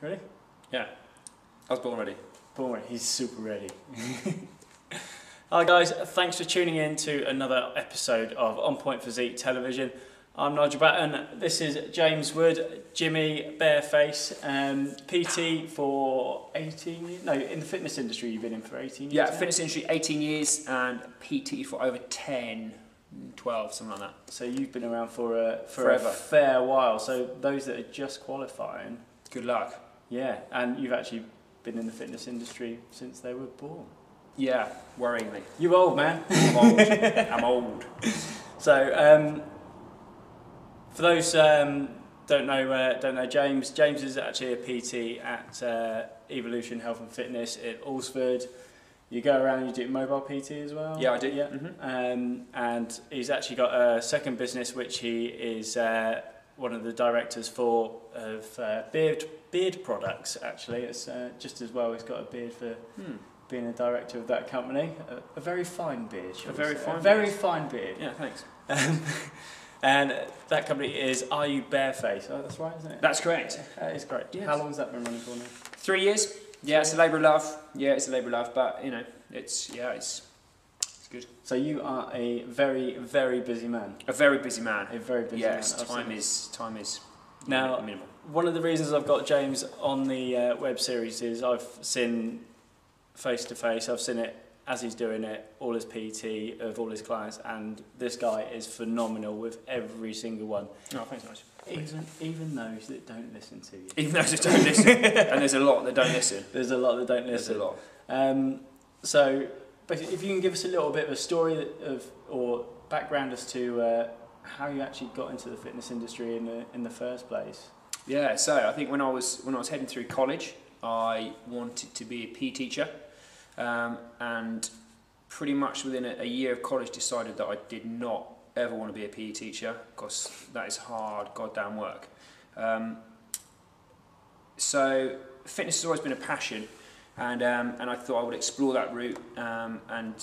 Ready? Yeah. I was born ready. Born ready. He's super ready. Hi guys, thanks for tuning in to another episode of On Point Physique Television. I'm Nigel Batten. This is James Wood, Jimmy Bareface, um, PT for 18 years. No, in the fitness industry, you've been in for 18 years. Yeah, now? fitness industry 18 years and PT for over 10, 12, something like that. So you've been around for a, for Forever. a fair while. So those that are just qualifying, Good luck. Yeah, and you've actually been in the fitness industry since they were born. Yeah, worryingly. You old man. I'm old. I'm old. So, um, for those um, don't know uh, don't know James, James is actually a PT at uh, Evolution Health and Fitness at Alresford. You go around, you do mobile PT as well. Yeah, I do. Yeah. Mhm. Um, and he's actually got a second business which he is uh, one of the directors for of uh, beard beard products. Actually, it's uh, just as well. He's got a beard for Hmm. being a director of that company. A, a very fine beard. A very say. fine a very beard. fine beard. Yeah, thanks. Um, and that company is Are You Bareface? Oh, that's right, isn't it? That's correct. That is great. Yes. How long has that been running for now? Three years. Yeah, it's a labour of love. Yeah, it's a labour of love, but you know, it's yeah, it's it's good. So you are a very, very busy man. A very busy man. A very busy Yes, man. I've time is time is Now- minimal. One of the reasons I've got James on the uh, web series is I've seen face to face. I've seen it as he's doing it, all his PT of all his clients, and this guy is phenomenal with every single one. Oh, thanks, much. Even even those that don't listen to you. Even those that don't listen, and there's a lot that don't listen. There's a lot that don't There's a lot. Um, so, basically, if you can give us a little bit of a story of or background as to uh, how you actually got into the fitness industry in the in the first place. Yeah, so I think when I was when I was heading through college, I wanted to be a PE teacher, um, and pretty much within a, a year of college, decided that I did not ever want to be a PE teacher because that is hard, goddamn work. Um, so fitness has always been a passion, and um, and I thought I would explore that route um, and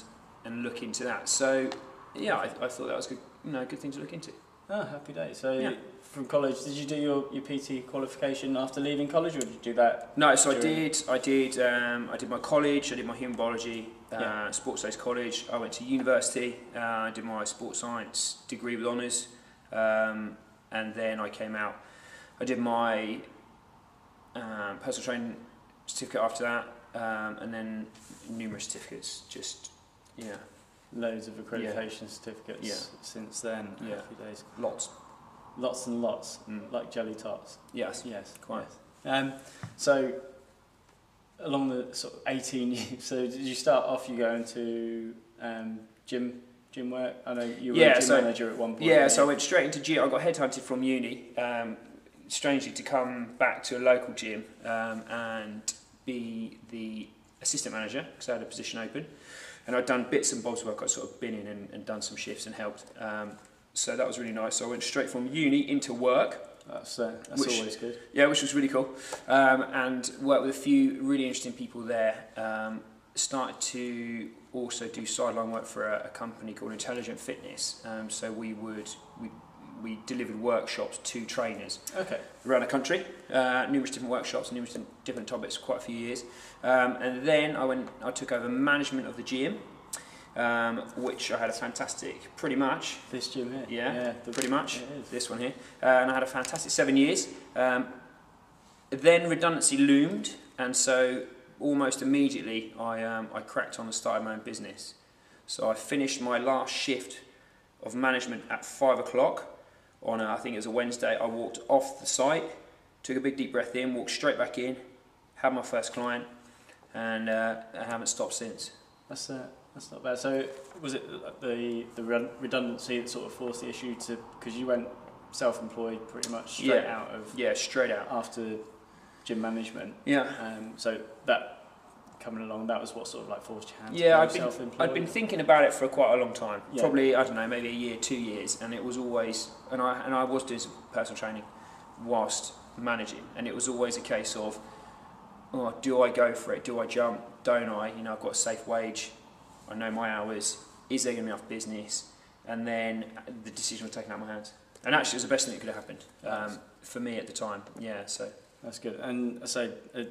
and look into that. So yeah, I, I thought that was good, you know, a good thing to look into. Oh, happy day! So, Yeah. from college, did you do your, your PT qualification after leaving college, or did you do that? No, so I did. I did. Um, I did my college. I did my human biology, uh, Yeah. sports science college. I went to university. Uh, I did my sports science degree with honours, um, and then I came out. I did my um, personal training certificate after that, um, and then numerous certificates. Just yeah, Loads of accreditation certificates Yeah. since then. Yeah. Happy days. lots. Lots and lots, Mm. like jelly tots. Yes. Yes, Quite. yes. Um, so, along the sort of 18 years, so did you start off you going to um, gym gym work? I know you were Yeah, a gym so- manager at one point. Yeah, so I went straight into gym. I got headhunted from uni, um, strangely, to come back to a local gym um, and be the assistant manager because I had a position open. And I'd done bits and bobs work. I'd sort of been in and, and done some shifts and helped. Um, so that was really nice. So I went straight from uni into work. that's, uh, that's which- always good. Yeah, which was really cool. Um, and worked with a few really interesting people there. Um, started to also do sideline work for a, a company called Intelligent Fitness. Um, so we would we we delivered workshops to trainers Okay. around the country, uh, numerous different workshops, numerous different- topics, for quite a few years. Um, and then I went, I took over management of the gym, um, which I had a fantastic, pretty much, This gym here. Yeah, the- pretty much this one here, uh, and I had a fantastic seven years. Um, then redundancy loomed, and so almost immediately I, um, I cracked on and started my own business. So I finished my last shift of management at five o'clock on a, I think it was a Wednesday. I walked off the site, took a big deep breath in, walked straight back in, had my first client, and uh, I haven't stopped since. That's uh, that's not bad. So was it the the redundancy that sort of forced the issue to because you went self-employed pretty much straight Yeah. out of Yeah, straight out. after gym management. Yeah. Um, so that coming along, that was what sort of like forced your hand. to Yeah, I'd been. I'd been thinking about it for quite a long time. Yeah. Probably, I don't know, maybe a year, two years, and it was always, and I and I was doing some personal training whilst managing, and it was always a case of, oh, do I go for it? Do I jump? Don't I? You know, I've got a safe wage. I know my hours. Is there going to be enough business? And then the decision was taken out of my hands. And actually, it was the best thing that could have happened um, for me at the time. Yeah, so That's good. And I say, uh,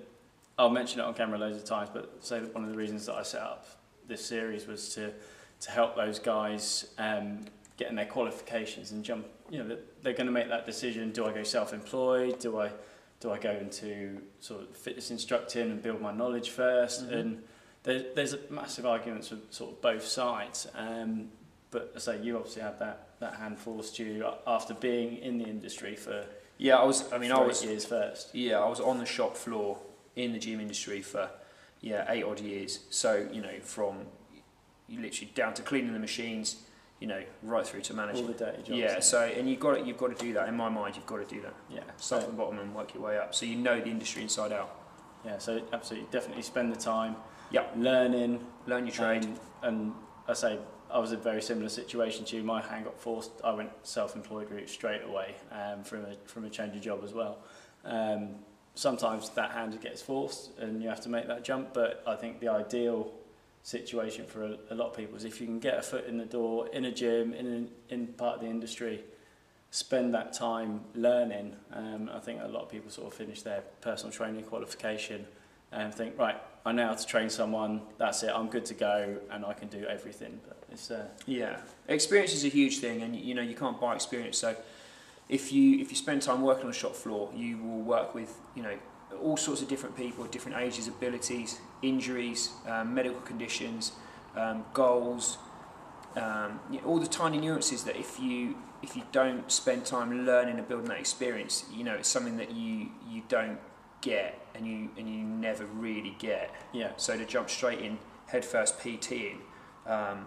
I'll mention it on camera loads of times, but say that one of the reasons that I set up this series was to to help those guys um, getting their qualifications and jump. You know, they're going to make that decision. Do I go self-employed? Do I do I go into sort of fitness instructing and build my knowledge 1st Mhm. And there, there's a massive arguments with sort of both sides. Um, but I say you obviously had that that hand forced you after being in the industry for Yeah, I was. I mean, I was. years first. Yeah, I was on the shop floor in the gym industry for yeah eight odd years. So you know, from you literally down to cleaning the machines, you know, right through to All managing. the dirty jobs. Yeah. So and you've got to, you've got to do that. In my mind, you've got to do that. yeah. Start So, from the bottom and work your way up. So you know the industry inside out. yeah. So absolutely, definitely spend the time. Yeah. Learning. Learn your trade. Um, and I say I was in a very similar situation to you. My hand got forced. I went self-employed route straight away um, from a from a change of job as well. Um, sometimes that hand gets forced, and you have to make that jump. But I think the ideal situation for a, a lot of people is if you can get a foot in the door in a gym in in part of the industry. Spend that time learning. Um, I think a lot of people sort of finish their personal training qualification and think, right, I know how to train someone. That's it. I'm good to go, and I can do everything. But it's uh, Yeah, experience is a huge thing, and you know you can't buy experience. So if you if you spend time working on the shop floor, you will work with you know all sorts of different people, different ages, abilities, injuries, um, medical conditions, um, goals, um, you know, all the tiny nuances that if you if you don't spend time learning and building that experience, you know it's something that you you don't get and you and you never really get. yeah, So to jump straight in, head first PT in, um,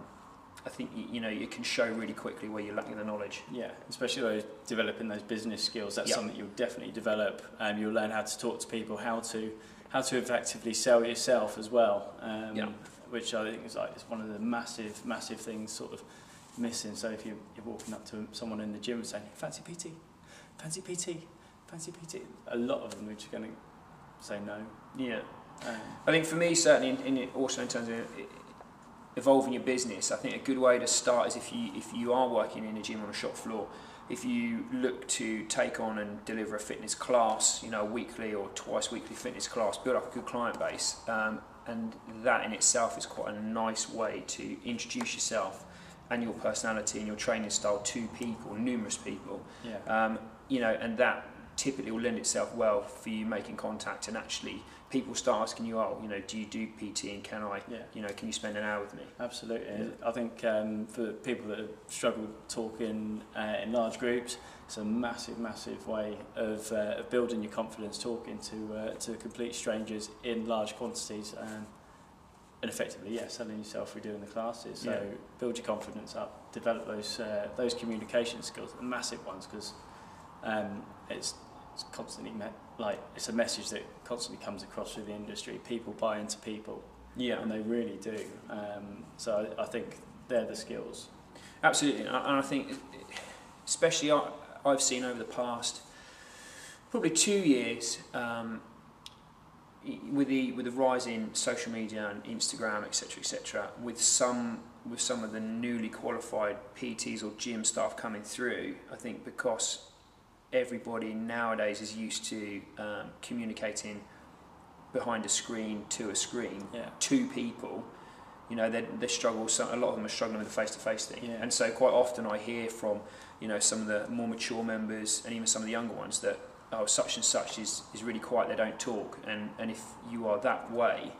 I think you, know you can show really quickly where you're lacking the knowledge. yeah. Especially those developing those business skills. That's Yeah. something you'll definitely develop. Um, you'll learn how to talk to people, how to how to effectively sell yourself as well. Um, Yeah. Which I think is like is one of the massive massive things sort of missing. So if you, you're walking up to someone in the gym and saying, "Fancy PT, fancy PT, fancy PT," a lot of them are just going to say no. Yeah, Um, I think for me certainly, in, in also in terms of evolving your business, I think a good way to start is if you if you are working in a gym on a shop floor, if you look to take on and deliver a fitness class, you know, weekly or twice weekly fitness class, build up a good client base, um, and that in itself is quite a nice way to introduce yourself and your personality and your training style to people, numerous people, yeah. um, you know, and that typically will lend itself well for you making contact and actually people start asking you, oh, you know, do you do PT and can I, Yeah. you know, can you spend an hour with me? Absolutely. I think um, for people that have struggled talking uh, in large groups, it's a massive, massive way of, uh, of building your confidence talking to uh, to complete strangers in large quantities um, and effectively, yeah, selling yourself through doing the classes. So Yeah. build your confidence up, develop those uh, those communication skills, massive ones, because um, it's it's constantly met, like it's a message that constantly comes across through the industry. People buy into people Yeah, and they really do. Um, so I, I think they're the skills. absolutely. And I, think, especially I, I've seen over the past probably two years, um, with the with the rise in social media and Instagram, etc., etc., with some with some of the newly qualified PTs or gym staff coming through, I think because everybody nowadays is used to um, communicating behind a screen to a screen Yeah. to people. You know, they they struggle. Some, a lot of them are struggling with the face-to-face thing, Yeah. and so quite often I hear from you know some of the more mature members and even some of the younger ones that oh such and such is, is really quiet. They don't talk, and and if you are that way,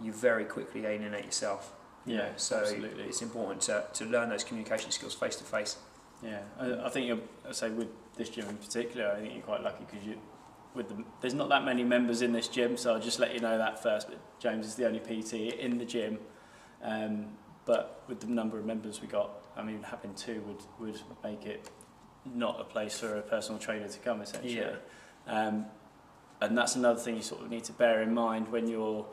you very quickly alienate yourself. you Yeah, know. so absolutely. it's important to, to learn those communication skills face to face. Yeah, I, I think you're, I say with this gym in particular, I think you're quite lucky because you, with the, there's not that many members in this gym, so I'll just let you know that first. But James is the only PT in the gym, um, but with the number of members we got, I mean, having two would would make it not a place for a personal trainer to come essentially. Yeah. Um, and that's another thing you sort of need to bear in mind when you're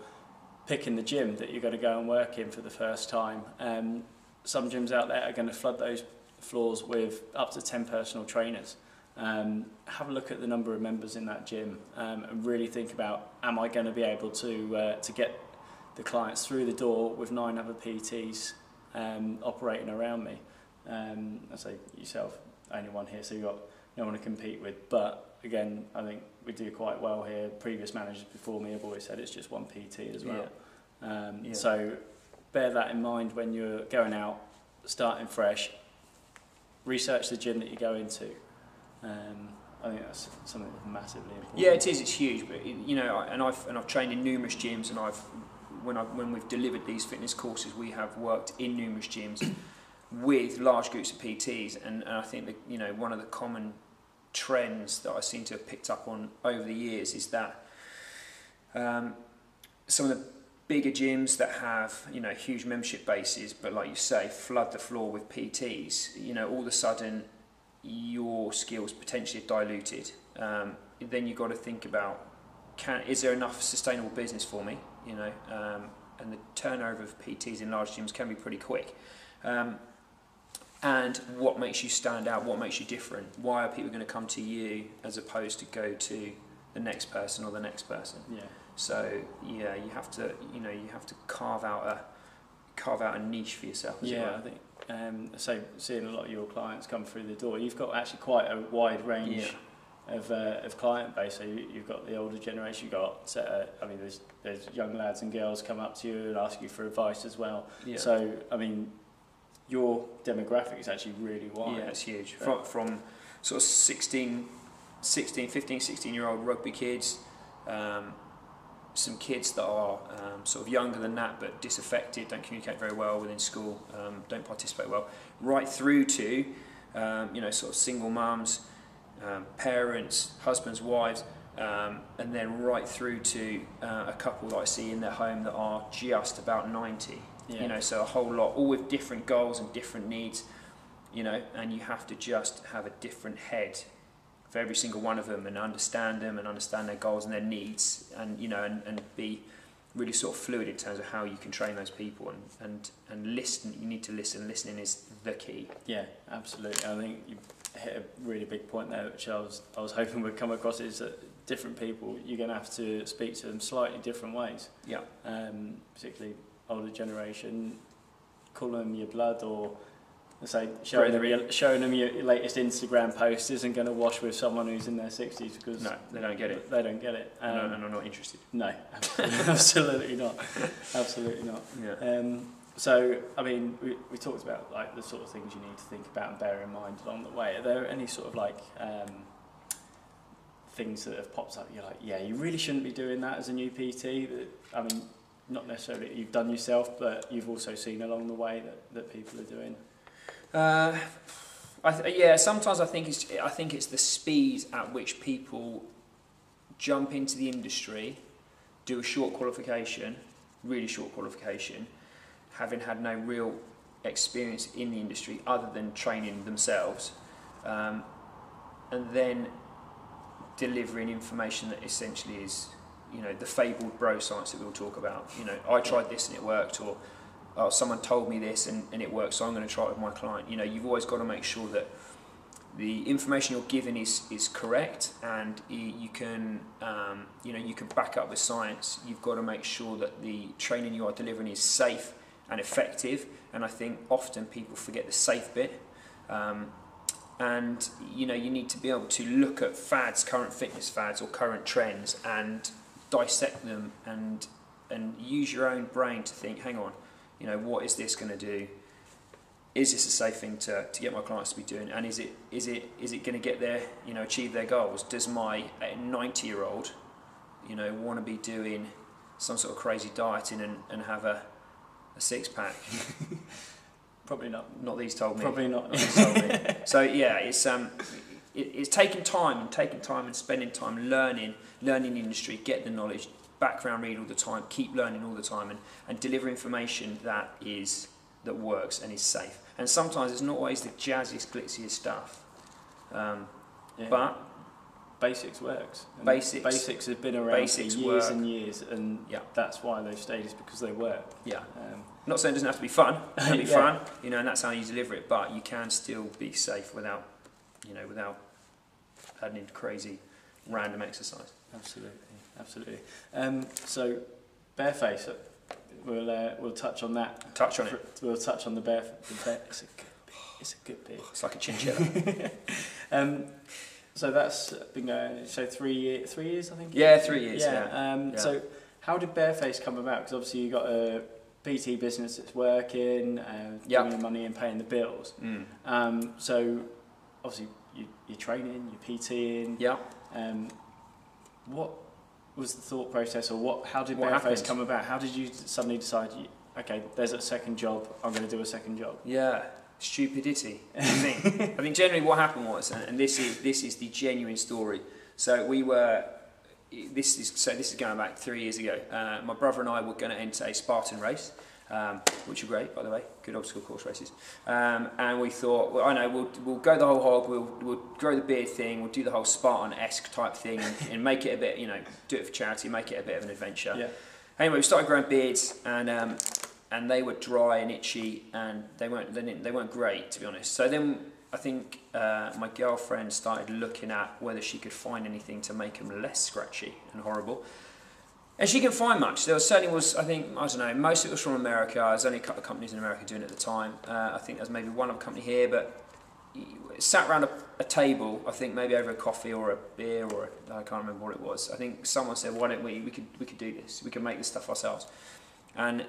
picking the gym that you're going to go and work in for the first time. Um, some gyms out there are going to flood those floors with up to 10 personal trainers. Um, have a look at the number of members in that gym um, and really think about am I going to be able to uh, to get the clients through the door with nine other PTs um, operating around me. Um, I say yourself, only one here, so you've got no one to compete with. But again, I think we do quite well here. Previous managers before me have always said it's just one PT as well. Um, Yeah. So bear that in mind when you're going out, starting fresh. Research the gym that you go into. Um, I think that's something that's massively important. Yeah, it is. It's huge, but you know, and I've and I've trained in numerous gyms, and I've when I when we've delivered these fitness courses, we have worked in numerous gyms with large groups of PTs, and, and I think that you know one of the common trends that I seem to have picked up on over the years is that um, some of the bigger gyms that have you know huge membership bases, but like you say, flood the floor with PTs. You know, all of a sudden your skills potentially diluted. Um, then you've got to think about can is there enough sustainable business for me? You know, um, and the turnover of PTs in large gyms can be pretty quick. Um, and what makes you stand out? What makes you different? Why are people going to come to you as opposed to go to the next person or the next person? Yeah. So yeah, you have to you know you have to carve out a carve out a niche for yourself. As Yeah, well. I think um, so. Seeing a lot of your clients come through the door, you've got actually quite a wide range of, uh, of client base. So you, you've got the older generation. You've got uh, I mean, there's there's young lads and girls come up to you and ask you for advice as well. yeah. So I mean, your demographic is actually really wide. Yeah, it's huge. From, from sort of 16, 16, 15, 16 year old rugby kids, um, some kids that are um, sort of younger than that but disaffected, don't communicate very well within school, um, don't participate well, right through to, um, you know, sort of single mums, um, parents, husbands, wives, um, and then right through to uh, a couple that I see in their home that are just about 90 Yeah. you know so a whole lot all with different goals and different needs you know and you have to just have a different head for every single one of them and understand them and understand their goals and their needs and you know and, and be really sort of fluid in terms of how you can train those people and and and listen. You need to listen. Listening is the key. Yeah absolutely. I think you hit a really big point there which i was i was hoping would come across is that different people you're going to have to speak to them slightly different ways. Yeah. Um particularly older generation call them your blood or say showing them, your, showing them your latest Instagram post isn't going to wash with someone who's in their 60s because no they don't get it they don't get it. and Um, I'm- and I'm not interested no, absolutely not. Absolutely not. yeah Um, so, I mean, we, we talked about like the sort of things you need to think about and bear in mind along the way. Are there any sort of like um, things that have popped up? You're like, yeah, you really shouldn't be doing that as a new PT. I mean, not necessarily you've done yourself, but you've also seen along the way that, that people are doing. Uh, th- yeah, sometimes I think it's I think it's the speed at which people jump into the industry, do a short qualification, really short qualification, having had no real experience in the industry other than training themselves, um, and then delivering information that essentially is, you know, the fabled bro science that we'll talk about. You know, I tried this and it worked, or oh, someone told me this and, and it works, so I'm going to try it with my client. You know, you've always got to make sure that the information you're given is, is correct and you can, um, you know, you can back up with science. You've got to make sure that the training you are delivering is safe and effective. And I think often people forget the safe bit. Um, and you know, you need to be able to look at fads, current fitness fads or current trends, and dissect them and and use your own brain to think. Hang on, you know, what is this going to do? Is this a safe thing to, to get my clients to be doing? And is it is it is it going to get their you know achieve their goals? Does my ninety year old, you know, want to be doing some sort of crazy dieting and, and have a, a six pack? Probably not. Not these told me. Probably not. Not these told me. So yeah, it's um, it, it's taking time and taking time and spending time learning, learning the industry, get the knowledge, background read all the time, keep learning all the time, and, and deliver information that is that works and is safe. And sometimes it's not always the jazziest, glitziest stuff, um, Yeah. but basics works. And Basics- Basics have been around for years work. and years, and Yeah. that's why they've stayed. Is because they work. yeah, Um, not saying it doesn't have to be fun. It can be Yeah. fun, you know, and that's how you deliver it. But you can still be safe without, you know, without adding in crazy, random exercise. Absolutely, absolutely. Um, so, bareface, we'll uh, we'll touch on that. Touch on it. We'll touch on the bare. The bare it's a good bit. It's a good bit. It's like a chinchilla. Um, So that's been going. So three year, three years, I think. Yeah, three years. Yeah. Um, Yeah. So how did Bareface come about? Because obviously you got a PT business that's working, uh, Yeah. bringing money and paying the bills. Mm. Um, so obviously you, you're training, you're PTing. Yeah. Um, what was the thought process, or what? How did What Bareface happened? come about? How did you suddenly decide? Okay, there's a second job. I'm going to do a second job. Yeah, stupidity. I think. I think generally what happened was, and, and this is this is the genuine story. So we were. This is so. This is going back three years ago. Uh, my brother and I were going to enter a Spartan race, um, which are great, by the way. Good obstacle course races. Um, and we thought, well, I know we'll we'll go the whole hog. We'll we'll grow the beard thing. We'll do the whole Spartan-esque type thing, and, and make it a bit, you know, do it for charity. Make it a bit of an adventure. Yeah. Anyway, we started growing beards, and um, and they were dry and itchy, and they weren't they, didn't, they weren't great to be honest. So then I think uh, my girlfriend started looking at whether she could find anything to make them less scratchy and horrible. And she couldn't find much. There was, certainly was, I think, I don't know, most of it was from America. There's only a couple of companies in America doing it at the time. Uh, I think there's maybe one other company here, but sat around a, a table, I think maybe over a coffee or a beer or a, I can't remember what it was. I think someone said, "Why don't we? We could we could do this. We could make this stuff ourselves." And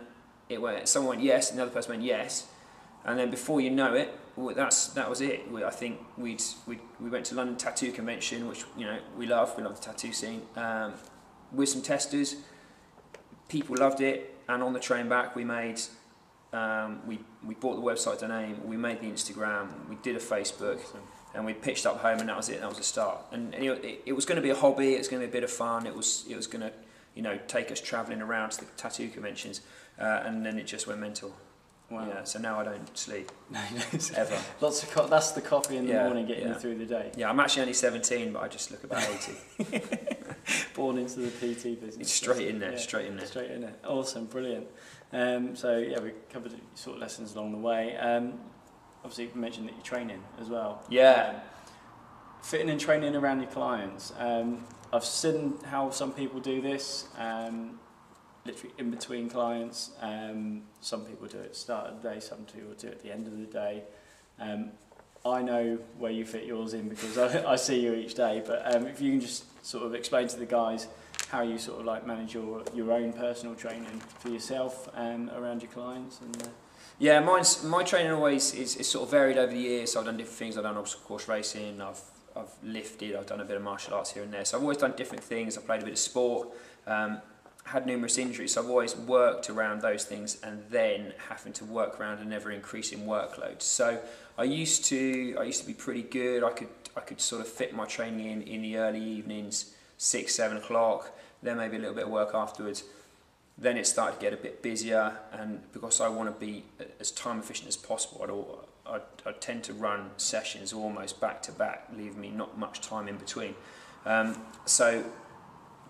it went. Someone went yes, and the other person went yes, and then before you know it, well, that's that was it. We, I think we'd, we we went to London Tattoo Convention, which you know we love. We love the tattoo scene. Um, with some testers. People loved it, and on the train back, we made um, we we bought the website domain, we made the Instagram, we did a Facebook, and we pitched up home, and that was it. That was the start. And, and it, it, was going to be a hobby. It was going to be a bit of fun. It was it was going to you know take us travelling around to the tattoo conventions, uh, and then it just went mental. Wow. Yeah. So now I don't sleep No, no, ever. Lots of co- that's the coffee in the Yeah, morning getting yeah. you through the day. Yeah, I'm actually only 17, but I just look about 80. Born into the PT business. It's straight in there, Yeah, straight in there. Straight in it. Awesome, brilliant. Um, so yeah, we covered sort of lessons along the way. Um, obviously, you mentioned that you're training as well. Yeah. Um, fitting and training around your clients. Um, I've seen how some people do this. Literally in between clients. Um, some people do it at the start of the day. Some people do it at the end of the day. Um, I know where you fit yours in because I, I see you each day. But um, if you can just sort of explain to the guys how you sort of like manage your, your own personal training for yourself and around your clients and uh, Yeah, mine's my training always is, is sort of varied over the years. So I've done different things. I've done obstacle course racing. I've I've lifted. I've done a bit of martial arts here and there. So I've always done different things. I've played a bit of sport. Um, had numerous injuries. So I've always worked around those things, and then having to work around an ever increasing workload. So I used to I used to be pretty good. I could I could sort of fit my training in in the early evenings, six seven o'clock. Then maybe a little bit of work afterwards then it started to get a bit busier and because I want to be as time efficient as possible I'd, al- I'd, I'd tend to run sessions almost back to back leaving me not much time in between um, so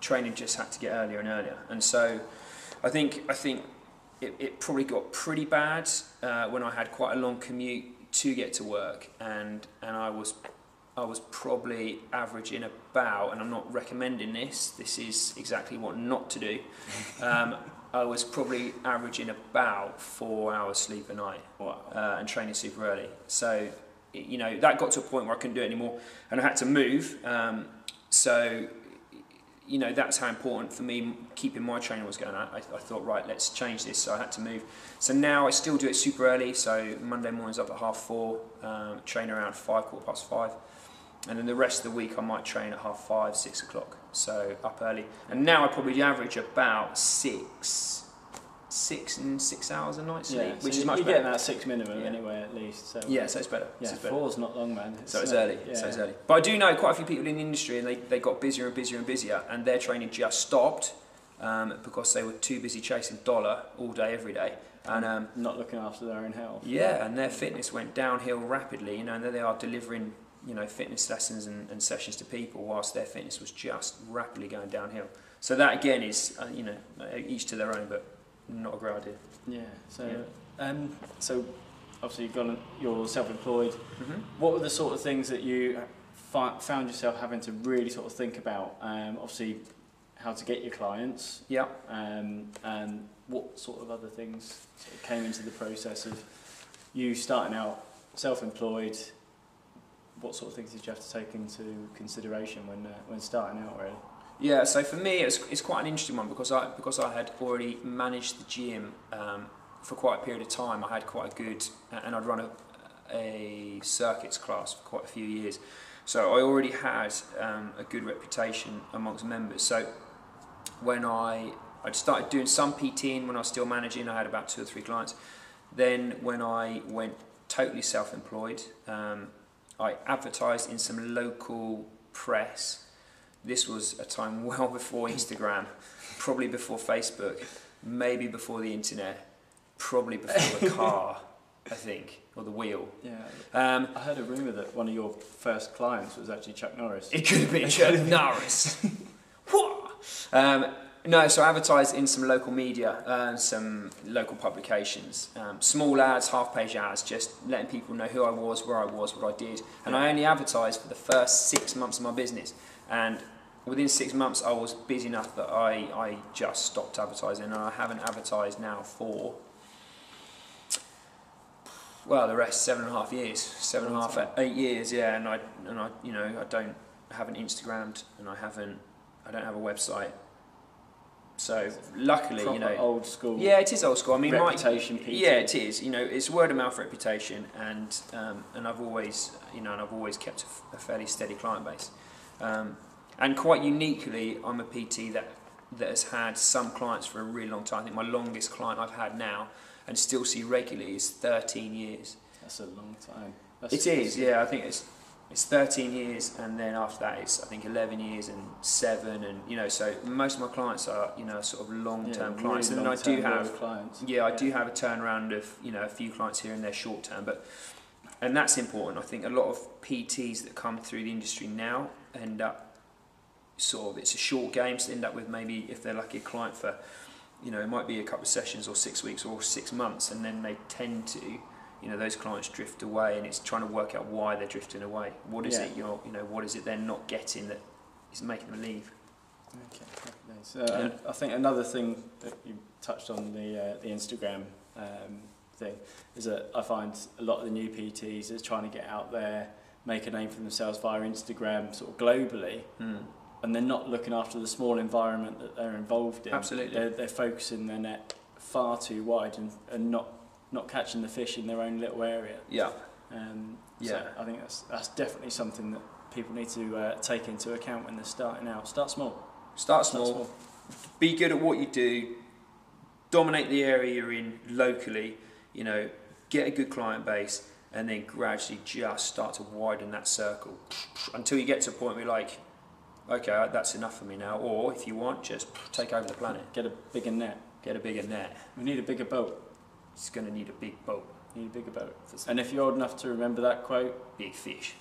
training just had to get earlier and earlier and so I think I think it, it probably got pretty bad uh, when I had quite a long commute to get to work and and I was I was probably averaging about, and I'm not recommending this, this is exactly what not to do. Um, I was probably averaging about four hours sleep a night wow. uh, and training super early. So, you know, that got to a point where I couldn't do it anymore and I had to move. Um, so, you know, that's how important for me keeping my training was going. I, I thought, right, let's change this. So I had to move. So now I still do it super early. So Monday mornings up at half four, um, train around five, quarter past five. And then the rest of the week I might train at half five, six o'clock. So up early. And now I probably average about six, six and six hours a night sleep, Yeah, so which you- is much you're better. getting that six minimum Yeah. anyway at least. So Yeah, so it's better. yeah, So it's better. four's not long, man. So it's uh, early. Yeah. So it's early. But I do know quite a few people in the industry, and they, they got busier and busier and busier, and their training just stopped um, because they were too busy chasing dollar all day, every day. And um, not looking after their own health. yeah, and their fitness went downhill rapidly. You know, and there they are delivering you know fitness lessons and, and sessions to people, whilst their fitness was just rapidly going downhill. So that again is uh, you know each to their own, but not a great idea. Yeah. So, Yeah. um, so obviously you've gone. You're self-employed. Mm-hmm. What were the sort of things that you fi- found yourself having to really sort of think about? Um, obviously, how to get your clients, Yeah. um, and what sort of other things sort of came into the process of you starting out self-employed, what sort of things did you have to take into consideration when uh, when starting out? Really. Yeah, so for me, it's, it's quite an interesting one because I because I had already managed the gym um, for quite a period of time. I had quite a good, and I'd run a, a circuits class for quite a few years. So I already had um, a good reputation amongst members. So when I I'd started doing some PTing when I was still managing, I had about two or three clients. Then when I went totally self-employed, um, I advertised in some local press. This was a time well before Instagram, probably before Facebook, maybe before the internet, probably before the car, I think, or the wheel. Yeah. Um, I heard a rumor that one of your first clients was actually Chuck Norris. It could have been Chuck Norris. what? Um, no, so I advertised in some local media and some local publications. Um, small ads, half page ads, just letting people know who I was, where I was, what I did. And I only advertised for the first six months of my business. And within six months, I was busy enough that I, I just stopped advertising. And I haven't advertised now for, well, the rest, seven and a half years. Seven and a half, eight years, yeah. And I, and I you know, I don't, I haven't Instagrammed and I haven't, I don't have a website. So luckily, you know, old school. yeah, it is old school. I mean, my- reputation. PT. yeah, it is. You know, it's word of mouth reputation, and um, and I've always, you know, and I've always kept a, f- a fairly steady client base, um, and quite uniquely, I'm a PT that that has had some clients for a really long time. I think my longest client I've had now, and still see regularly, is 13 years. That's a long time. That's, It is, yeah. I think it's it's 13 years, and then after that, it's I think 11 years and seven, and you know, so most of my clients are you know sort of long-term yeah, clients, really and then I do have clients. yeah, I do have a turnaround of you know a few clients here and there short term, but and that's important. I think a lot of PTs that come through the industry now end up sort of it's a short game, so end up with maybe if they're lucky a client for you know it might be a couple of sessions or six weeks or six months, and then they tend to you know those clients drift away, and it's trying to work out why they're drifting away. What is Yeah. it you're you know what is it they're not getting that is making them leave? Okay, days. Uh, and I think another thing that you touched on the uh, the Instagram um, thing is that I find a lot of the new PTs is trying to get out there, make a name for themselves via Instagram, sort of globally, Hmm. And they're not looking after the small environment that they're involved in. Absolutely. they're, they're focusing their net far too wide and, and not not catching the fish in their own little area. Yeah. Um, Yeah. So I think that's that's definitely something that people need to uh, take into account when they're starting out. Start small. Start Start small. be good at what you do, dominate the area you're in locally, you know, get a good client base, and then gradually just start to widen that circle until you get to a point where you're like, okay, that's enough for me now. Or if you want, just take over the planet. Get a bigger net. Get a bigger net. We need a bigger boat. It's going to need a big boat, Need a bigger boat. And if you're old enough to remember that quote, big fish.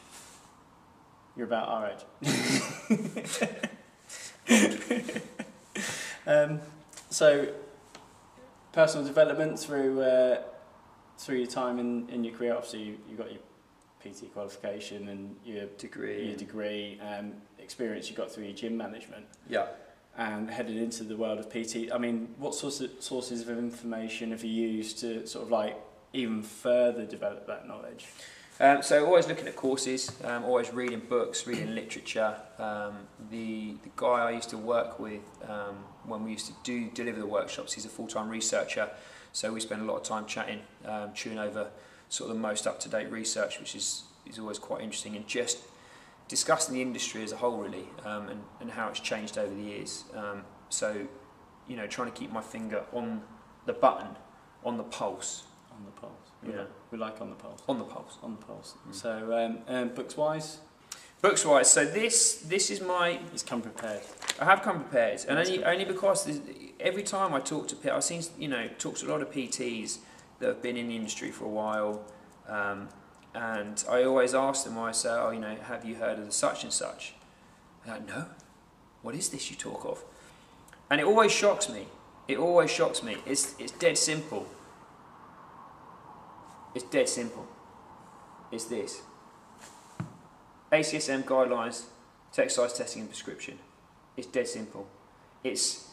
you're about our age. um, so, personal development through uh, through your time in, in your career. Obviously, you, you got your PT qualification and your Degree. your degree, um, experience you got through your gym management, Yeah. and headed into the world of PT. I mean, what sorts of sources of information have you used to sort of like even further develop that knowledge? Um, so always looking at courses, um, always reading books, reading literature. Um, the the guy I used to work with um, when we used to do deliver the workshops, he's a full time researcher, so we spend a lot of time chatting, um, chewing over sort of the most up to date research, which is is always quite interesting, and just discussing the industry as a whole really, um, and and how it's changed over the years. Um, so, you know, trying to keep my finger on the button, on the pulse, On the pulse. We Yeah. like- We like on the pulse. on the pulse. On the pulse. Mm. So, um, um, books wise, Books wise, so this this is my he's come prepared. I have come prepared, and That's only good. only because every time I talk to I've seen you know talked to a lot of PTs that have been in the industry for a while, um, and I always ask them. I say, oh, you know, have you heard of the such and such? They're like, no. What is this you talk of? And it always shocks me. It always shocks me. It's it's dead simple. It's dead simple. It's this. ACSM guidelines, to exercise testing and prescription. It's dead simple. It's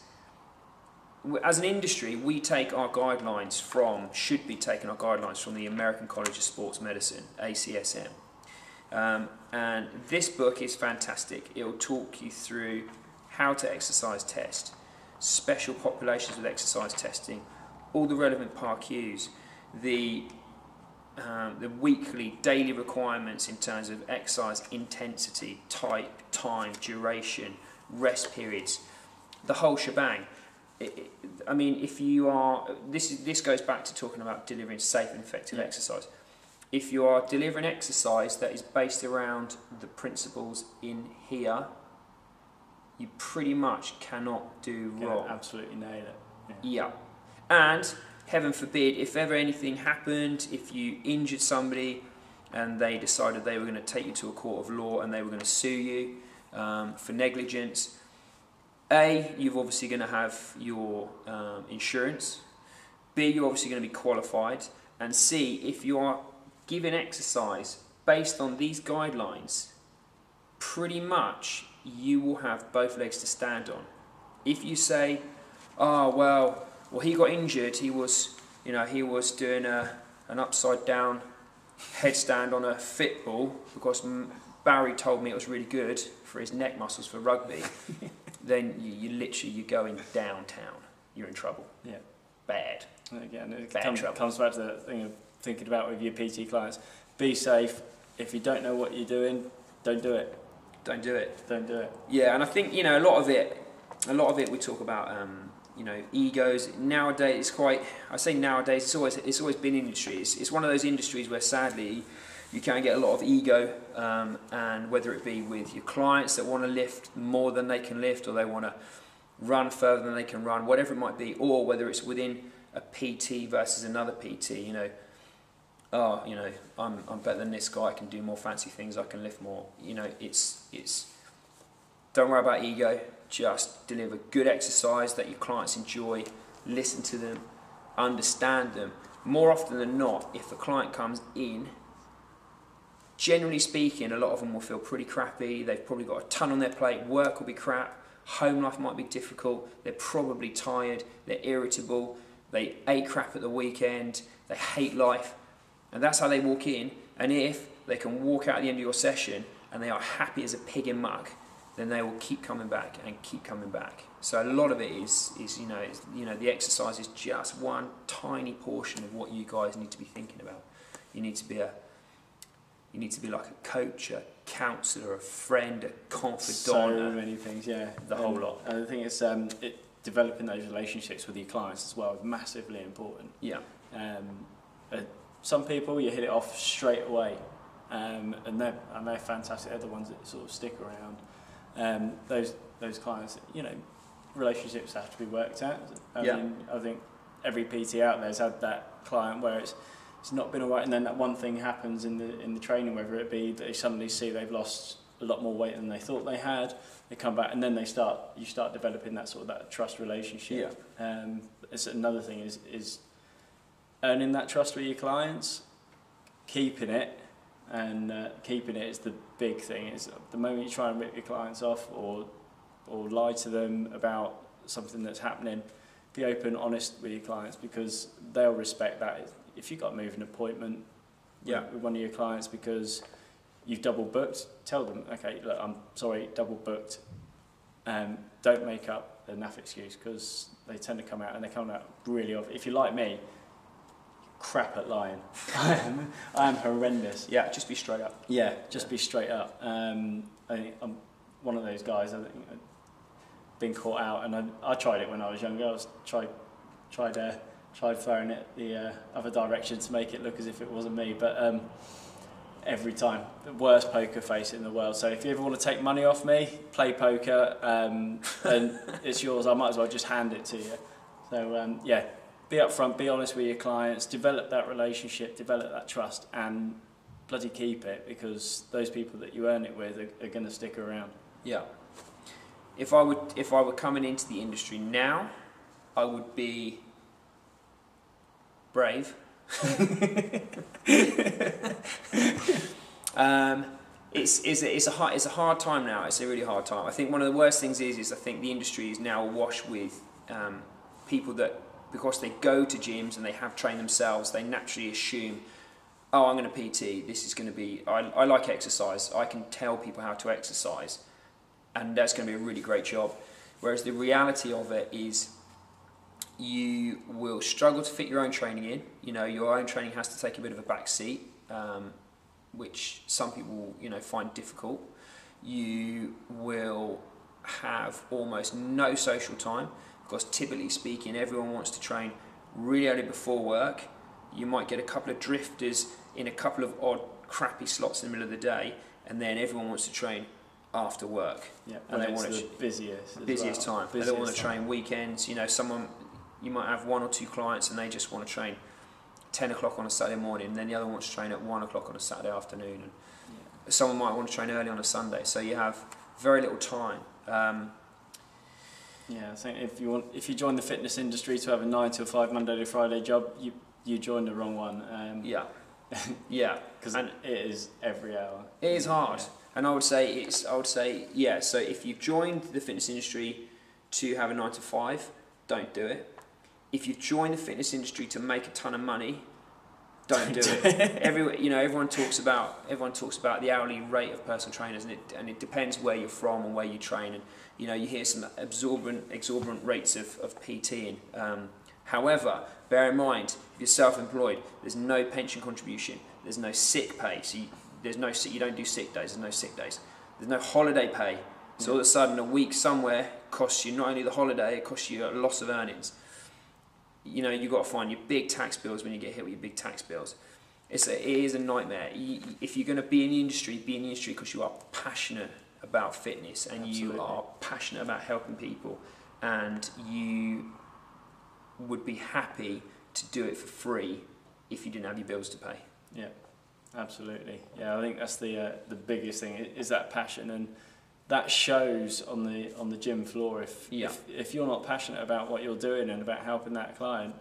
as an industry, we take our guidelines from, should be taking our guidelines from the American College of Sports Medicine, ACSM. Um, and this book is fantastic. It will talk you through how to exercise test, special populations with exercise testing, all the relevant PAR-Qs, the um, the weekly, daily requirements in terms of exercise intensity, type, time, duration, rest periods, the whole shebang. It, I mean, if you are, this is this goes back to talking about delivering safe and effective Yeah. exercise. If you are delivering exercise that is based around the principles in here, you pretty much cannot do Yeah, wrong. absolutely nail it. Yeah. And heaven forbid, if ever anything happened, if you injured somebody and they decided they were going to take you to a court of law and they were going to sue you um, for negligence, A, you're obviously going to have your um, insurance. B, you're obviously going to be qualified. And C, if you are given exercise based on these guidelines, pretty much you will have both legs to stand on. If you say, oh, well, well, he got injured. He was, you know, he was doing a, an upside down headstand on a fit ball because Barry told me it was really good for his neck muscles for rugby. then you, you literally you're going downtown. You're in trouble. Yeah. Bad. And Again, it Bad comes, trouble. comes back to the thing of thinking about with your PT clients. Be safe. If you don't know what you're doing, don't do it. Don't do it. Don't do it. Yeah, and I think you know a lot of it. A lot of it we talk about. Um, you know, egos nowadays. It's quite. I say nowadays. It's always. It's always been industry. It's, it's one of those industries where sadly, you can get a lot of ego, um, and whether it be with your clients that want to lift more than they can lift, or they want to run further than they can run, whatever it might be, or whether it's within a PT versus another PT. You know, oh, you know, I'm I'm better than this guy. I can do more fancy things. I can lift more. You know, it's it's. Don't worry about ego. Just deliver good exercise that your clients enjoy. Listen to them, understand them. More often than not, if a client comes in, generally speaking, a lot of them will feel pretty crappy. They've probably got a ton on their plate. Work will be crap. Home life might be difficult. They're probably tired. They're irritable. They ate crap at the weekend. They hate life. And that's how they walk in. And if they can walk out at the end of your session and they are happy as a pig in muck, then they will keep coming back and keep coming back. So a lot of it is, is you know, you know, the exercise is just one tiny portion of what you guys need to be thinking about. You need to be a, you need to be like a coach, a counsellor, a friend, a confidant. So many things, yeah. The whole And- lot. And I think it's um, it, developing those relationships with your clients as well is massively important. yeah, Um, uh, some people you hit it off straight away, um, and they're and they're fantastic. They're the ones that sort of stick around. Um, those those clients, you know, relationships have to be worked out. I Yeah. mean, I think every PT out there has had that client where it's it's not been alright, and then that one thing happens in the in the training, whether it be that they suddenly see they've lost a lot more weight than they thought they had. They come back, and then they start. You start developing that sort of that trust relationship. Yeah. Um, it's another thing is is earning that trust with your clients, keeping it, and uh, keeping it is the big thing. Is the moment you try and rip your clients off or or lie to them about something that's happening, be open, honest with your clients because they'll respect that. If you've got to move an appointment Yeah. with, with one of your clients because you've double booked, tell them, okay, look, I'm sorry, double booked. Um, don't make up a naff excuse because they tend to come out and they come out really off. If you're like me, crap at lying. I am, I am horrendous. yeah. Just be straight up. Yeah, just be straight up. Um, I, I'm one of those guys. I think I've been caught out, and I, I tried it when I was younger. I was tried tried uh, tried throwing it the uh, other direction to make it look as if it wasn't me, but um, every time the worst poker face in the world. So if you ever want to take money off me, play poker, um, and it's yours. I might as well just hand it to you. So um, yeah, be upfront, be honest with your clients, develop that relationship, develop that trust, and bloody keep it because those people that you earn it with are, are going to stick around. Yeah. If I would, if I were coming into the industry now, I would be brave. um, it's, it's, a, it's, a hard, it's a hard time now. It's a really hard time. I think one of the worst things is, is I think the industry is now awash with um, people that, because they go to gyms and they have trained themselves, they naturally assume oh, I'm going to PT. This is going to be. I, I like exercise. I can tell people how to exercise, and that's going to be a really great job. Whereas the reality of it is, you will struggle to fit your own training in. You know, your own training has to take a bit of a back seat, um, which some people you know find difficult. You will have almost no social time because typically speaking, everyone wants to train really early before work. You might get a couple of drifters in a couple of odd, crappy slots in the middle of the day, and then everyone wants to train after work. Yeah, And they wanna the ch- busiest. busiest well. time. they don't want to Busiest train weekends. You know, someone you might have one or two clients, and they just want to train ten o'clock on a Saturday morning, and then the other wants to train at one o'clock on a Saturday afternoon, and someone might want to train early on a Sunday. So you have very little time. Um, Yeah, I think if you want, if you join the fitness industry to have a nine to five Monday to Friday job, you you joined the wrong one. Um, yeah, yeah. because And- it is every hour. It is hard, Yeah. and I would say it's. I would say yeah. So if you've joined the fitness industry to have a nine to five, don't do it. If you've joined the fitness industry to make a ton of money, don't do it. Every you know, everyone talks about everyone talks about the hourly rate of personal trainers, and it and it depends where you're from and where you train, and you know you hear some absorbent exorbitant rates of of PTing. Um, however, bear in mind if you're self-employed, there's no pension contribution, there's no sick pay, so you, there's no you don't do sick days, there's no sick days, there's no holiday pay. So all of a sudden, a week somewhere costs you not only the holiday, it costs you a loss of earnings you know you've got to find your big tax bills when you get hit with your big tax bills. It's a, it is a nightmare. You, if you're going to be in the industry, be in the industry because you are passionate about fitness and Absolutely. you are passionate about helping people, and you would be happy to do it for free if you didn't have your bills to pay. Yeah, absolutely. Yeah, I think that's the uh, the biggest thing is that passion, and that shows on the on the gym floor. If Yeah. if, if you're not passionate about what you're doing and about helping that client,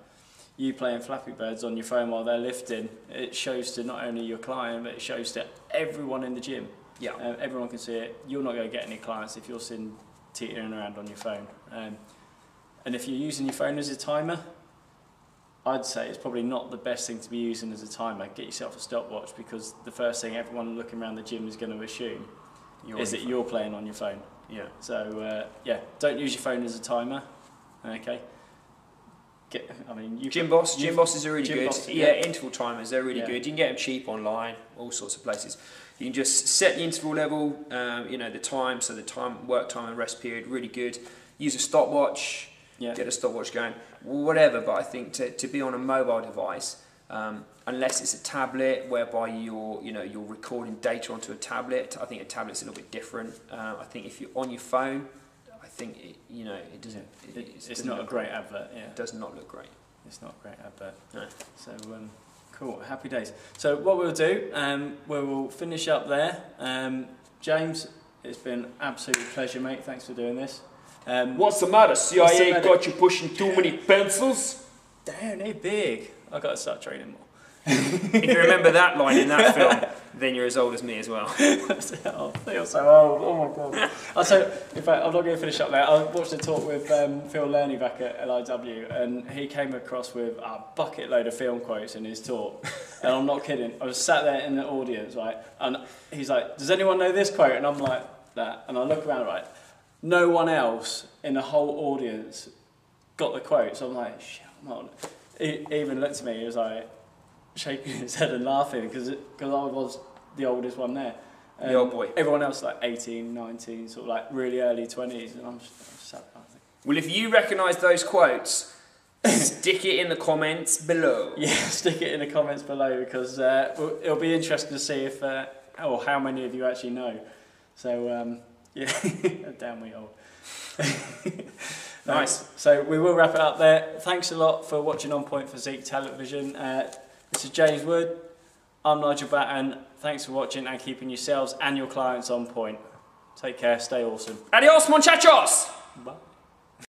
you playing Flappy Birds on your phone while they're lifting, it shows to not only your client but it shows to everyone in the gym. Yeah. Um, everyone can see it. You're not going to get any clients if you're sitting teetering around on your phone. Um, and if you're using your phone as a timer, I'd say it's probably not the best thing to be using as a timer. Get yourself a stopwatch because the first thing everyone looking around the gym is going to assume You're is that your you're playing on your phone. phone. Yeah. So uh, yeah, don't use your phone as a timer. Okay. Get, I mean, you Gymboss, Gym Bosses are really good. Boss, yeah. yeah. interval timers, they're really Yeah. good. You can get them cheap online, all sorts of places. You can just set the interval level, um, you know, the time, so the time, work time and rest period, really good. Use a stopwatch, yeah. get a stopwatch going, whatever. But I think to, to be on a mobile device, um, unless it's a tablet whereby you're, you know, you're recording data onto a tablet, I think a tablet's a little bit different. Uh, I think if you're on your phone, I think, it, you know, it doesn't, It- it, it's doesn't not a look great advert. Yeah. It does not look great. It's not a great advert. No. So um, cool, happy days. So what we'll do, um, we will finish up there. Um, James, it's been an absolute pleasure, mate. Thanks for doing this. Um, What's the matter? CIA What's the matter? got you pushing too many pencils? Damn, they're big. I got to start training more. if you remember that line in that film, then you're as old as me as well. oh, I feel so old. Oh my god. I'll tell you, in fact, I'm not going to finish up there. I watched a talk with um, Phil Learney back at LIW, and he came across with a bucket load of film quotes in his talk. And I'm not kidding. I was sat there in the audience, right, and he's like, "Does anyone know this quote?" And I'm like, "That." And I look around, right, no one else in the whole audience got the quote. So I'm like, "Shit, I'm not." He even looked at me. He was like shaking his head and laughing because because I was the oldest one there. The old boy. Everyone else like 18, 19, sort of like really early 20s. And I'm just, I'm just Well, if you recognise those quotes, stick it in the comments below. yeah, stick it in the comments below because uh, it'll be interesting to see if, uh, or how many of you actually know. So, um, yeah, damn we old. Nice. So we will wrap it up there. Thanks a lot for watching On Point Physique Television. Uh, this is James Wood. I'm Nigel Batten. Thanks for watching and keeping yourselves and your clients on point. Take care. Stay awesome. Adios, muchachos! Bye.